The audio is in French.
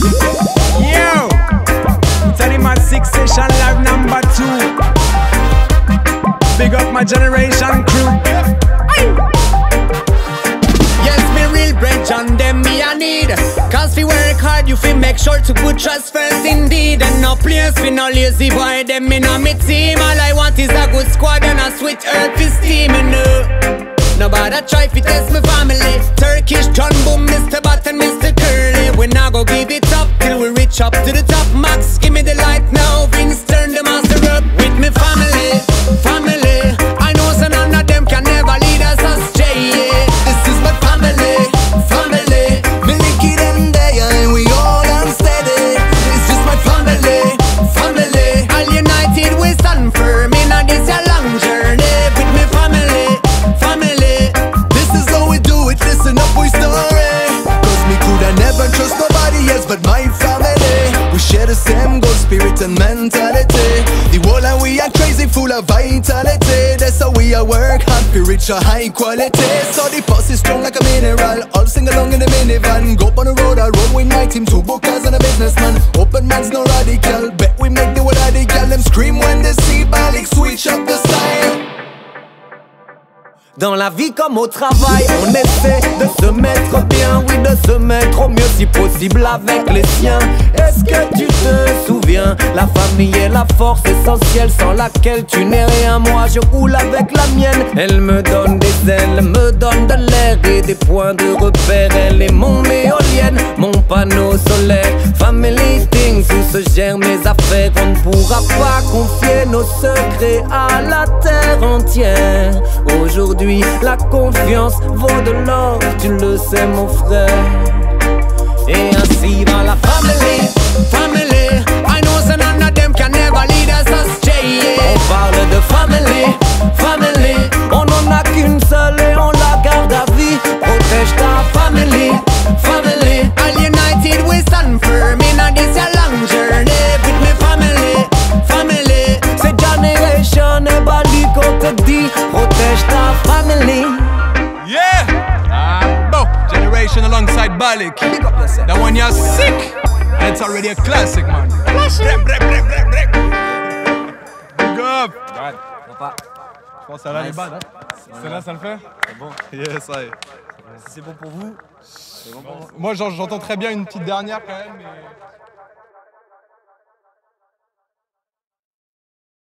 Yo, my six session live number two. Big up my generation crew. Yes, me real branch on them me I need Cause we work hard, you fi make sure to put trust first indeed And no place fi no lazy boy, them in a me team All I want is a good squad and a sweet earth is team, you uh, know Nobody try fi test me family Turkish John Boom, Mr. Button, Mr. Curly We now go give it chop to the top, max and mentality. The whole and we are crazy, full of vitality. That's how we are work hard, we reach a high quality. So the pulse is strong like a mineral. All sing along in the minivan. Go up on the road, I roll with my team, two bookers and a businessman. Open mind's no radical. Dans la vie comme au travail, on essaie de se mettre bien, oui, de se mettre au mieux si possible avec les siens. Est-ce que tu te souviens La famille est la force essentielle sans laquelle tu n'es rien. Moi, je roule avec la mienne. Elle me donne des ailes, me donne de l'air et des points de repère. Elle est mon éolienne, mon panneau solaire. Family things où se gèrent mes affaires. On ne pourra pas confier nos secrets à la terre entière. Aujourd'hui, la confiance vaut de l'or, tu le sais, mon frère. Et family. Yeah! Ah, bo. Generation alongside Balik. That one you're sick! And it's already a classic, man. Brek, brek, brek, brek. Big up! Je pense que ça les hein? Celle-là, ça le fait? C'est bon. Yes, ouais. Si c'est bon pour vous, Moi, j'en- j'entends très bien une petite dernière quand même. mais-